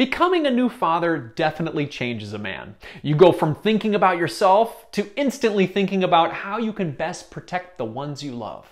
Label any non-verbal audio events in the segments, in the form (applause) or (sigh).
Becoming a new father definitely changes a man. You go from thinking about yourself to instantly thinking about how you can best protect the ones you love.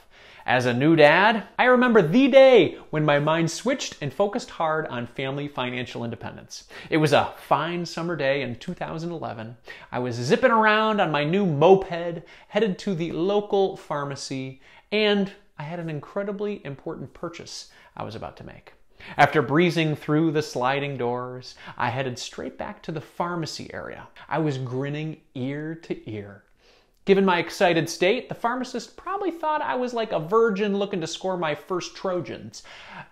As a new dad, I remember the day when my mind switched and focused hard on family financial independence. It was a fine summer day in 2011. I was zipping around on my new moped, headed to the local pharmacy, and I had an incredibly important purchase I was about to make. After breezing through the sliding doors, I headed straight back to the pharmacy area. I was grinning ear to ear. Given my excited state, the pharmacist probably thought I was like a virgin looking to score my first Trojans.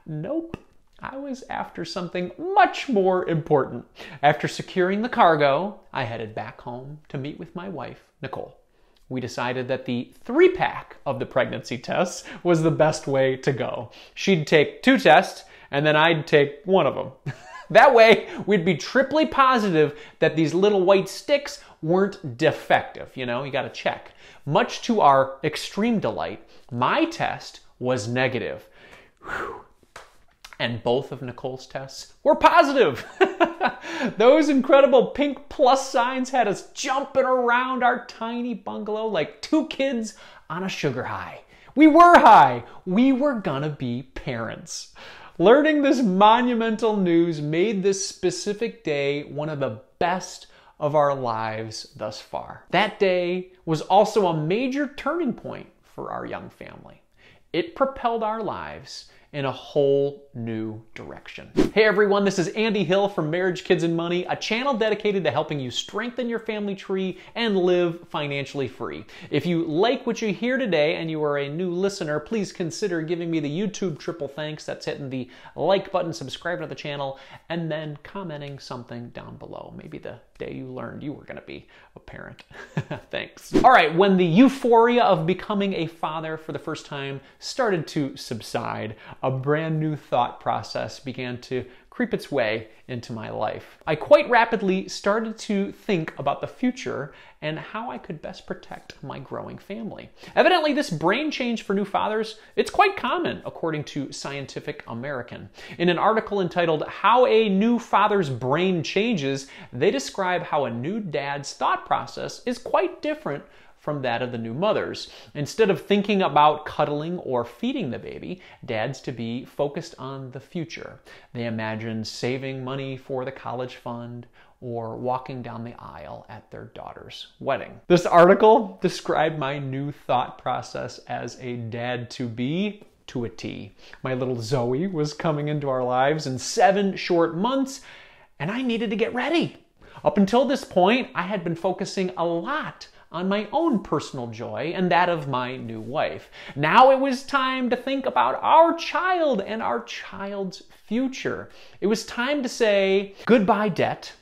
Nope. I was after something much more important. After securing the cargo, I headed back home to meet with my wife, Nicole. We decided that the three pack of the pregnancy tests was the best way to go. She'd take two tests, and then I'd take one of them. (laughs) that way, we'd be triply positive that these little white sticks weren't defective. You know, you got to check. Much to our extreme delight, my test was negative. Whew. And both of Nicole's tests were positive. (laughs) Those incredible pink plus signs had us jumping around our tiny bungalow like two kids on a sugar high. We were high. We were gonna be parents. Learning this monumental news made this specific day one of the best of our lives thus far. That day was also a major turning point for our young family. It propelled our lives in a whole new direction. Hey everyone, this is Andy Hill from Marriage, Kids, and Money, a channel dedicated to helping you strengthen your family tree and live financially free. If you like what you hear today and you are a new listener, please consider giving me the YouTube triple thanks. That's hitting the like button, subscribing to the channel, and then commenting something down below. Maybe the day you learned you were to be a parent. (laughs) Thanks. All right, when the euphoria of becoming a father for the first time started to subside, a brand new thought process began to creep its way into my life. I quite rapidly started to think about the future and how I could best protect my growing family. Evidently, this brain change for new fathers, it's quite common according to Scientific American. In an article entitled How a New Father's Brain Changes, they describe how a new dad's thought process is quite different from that of the new mothers. Instead of thinking about cuddling or feeding the baby, dads to be focused on the future. They imagine saving money for the college fund or walking down the aisle at their daughter's wedding. This article described my new thought process as a dad to be to a T. My little Zoe was coming into our lives in seven short months, and I needed to get ready. Up until this point, I had been focusing a lot on my own personal joy and that of my new wife. Now it was time to think about our child and our child's future. It was time to say goodbye, debt,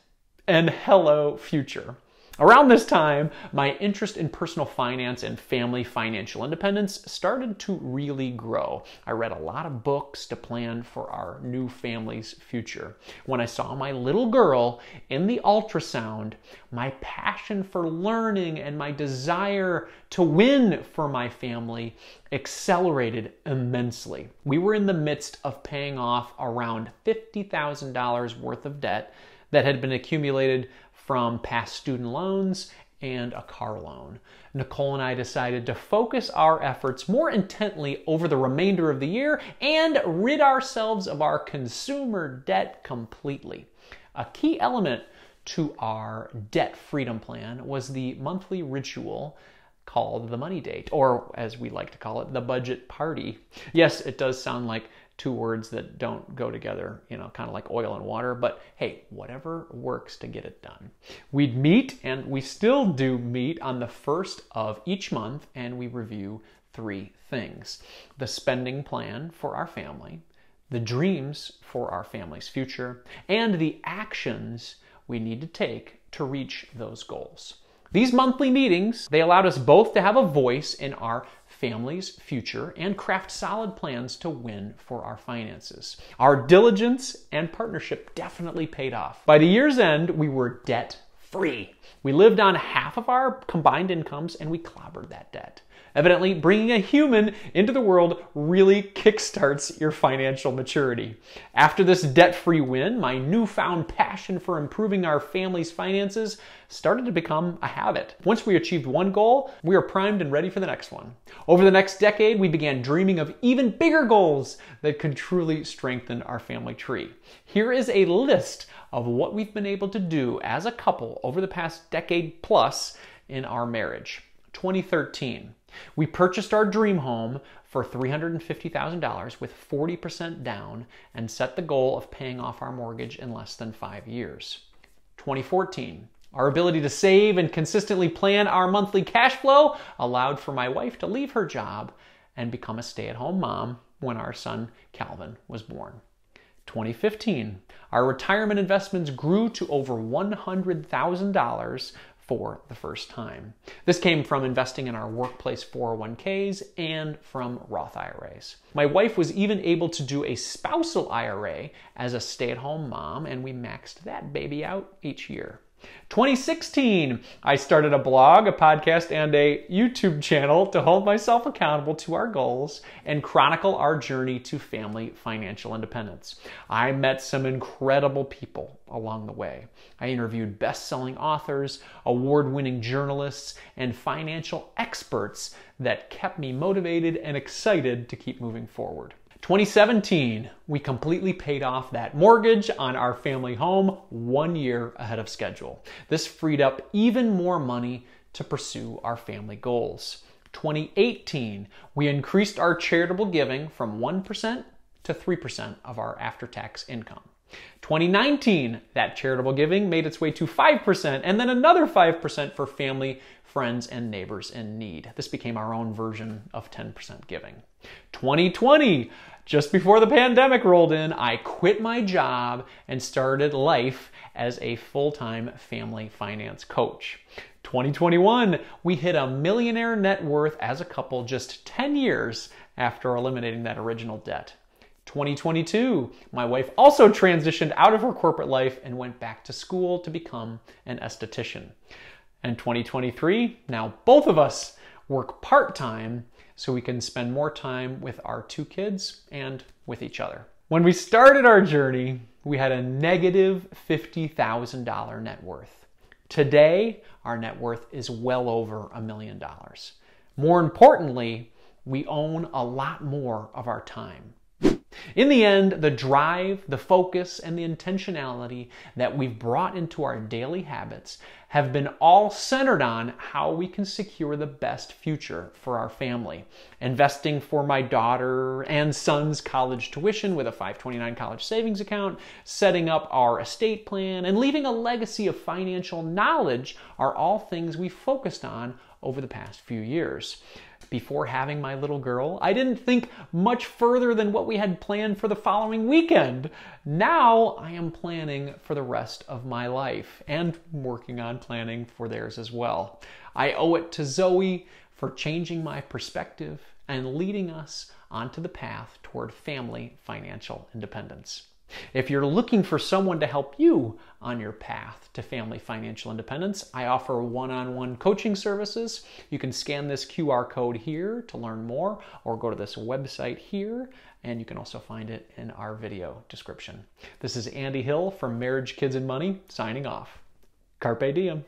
and hello, future. Around this time, my interest in personal finance and family financial independence started to really grow. I read a lot of books to plan for our new family's future. When I saw my little girl in the ultrasound, my passion for learning and my desire to win for my family accelerated immensely. We were in the midst of paying off around $50,000 worth of debt that had been accumulated from past student loans and a car loan. Nicole and I decided to focus our efforts more intently over the remainder of the year and rid ourselves of our consumer debt completely. A key element to our debt freedom plan was the monthly ritual called the money date, or as we like to call it, the budget party. Yes, it does sound like two words that don't go together, you know, kind of like oil and water, but hey, whatever works to get it done. We'd meet, and we still do meet on the first of each month, and we review three things the spending plan for our family, the dreams for our family's future, and the actions we need to take to reach those goals. These monthly meetings, they allowed us both to have a voice in our family's future and craft solid plans to win for our finances. Our diligence and partnership definitely paid off. By the year's end, we were debt free. We lived on half of our combined incomes and we clobbered that debt. Evidently, bringing a human into the world really kickstarts your financial maturity. After this debt free win, my newfound passion for improving our family's finances started to become a habit. Once we achieved one goal, we were primed and ready for the next one. Over the next decade, we began dreaming of even bigger goals that could truly strengthen our family tree. Here is a list of what we've been able to do as a couple over the past decade plus in our marriage. 2013. We purchased our dream home for $350,000 with 40% down and set the goal of paying off our mortgage in less than five years. 2014. Our ability to save and consistently plan our monthly cash flow allowed for my wife to leave her job and become a stay at home mom when our son Calvin was born. 2015, our retirement investments grew to over $100,000 for the first time. This came from investing in our workplace 401ks and from Roth IRAs. My wife was even able to do a spousal IRA as a stay at home mom, and we maxed that baby out each year. 2016, I started a blog, a podcast, and a YouTube channel to hold myself accountable to our goals and chronicle our journey to family financial independence. I met some incredible people along the way. I interviewed best selling authors, award winning journalists, and financial experts that kept me motivated and excited to keep moving forward. 2017, we completely paid off that mortgage on our family home one year ahead of schedule. This freed up even more money to pursue our family goals. 2018, we increased our charitable giving from 1% to 3% of our after tax income. 2019, that charitable giving made its way to 5%, and then another 5% for family, friends, and neighbors in need. This became our own version of 10% giving. 2020, just before the pandemic rolled in, I quit my job and started life as a full time family finance coach. 2021, we hit a millionaire net worth as a couple just 10 years after eliminating that original debt. 2022, my wife also transitioned out of her corporate life and went back to school to become an esthetician. And 2023, now both of us work part time so we can spend more time with our two kids and with each other. When we started our journey, we had a negative $50,000 net worth. Today, our net worth is well over a million dollars. More importantly, we own a lot more of our time. In the end, the drive, the focus, and the intentionality that we've brought into our daily habits have been all centered on how we can secure the best future for our family. Investing for my daughter and son's college tuition with a 529 college savings account, setting up our estate plan, and leaving a legacy of financial knowledge are all things we focused on over the past few years before having my little girl. I didn't think much further than what we had planned for the following weekend. Now I am planning for the rest of my life and working on planning for theirs as well. I owe it to Zoe for changing my perspective and leading us onto the path toward family financial independence. If you're looking for someone to help you on your path to family financial independence, I offer one on one coaching services. You can scan this QR code here to learn more, or go to this website here, and you can also find it in our video description. This is Andy Hill from Marriage, Kids, and Money signing off carpe diem.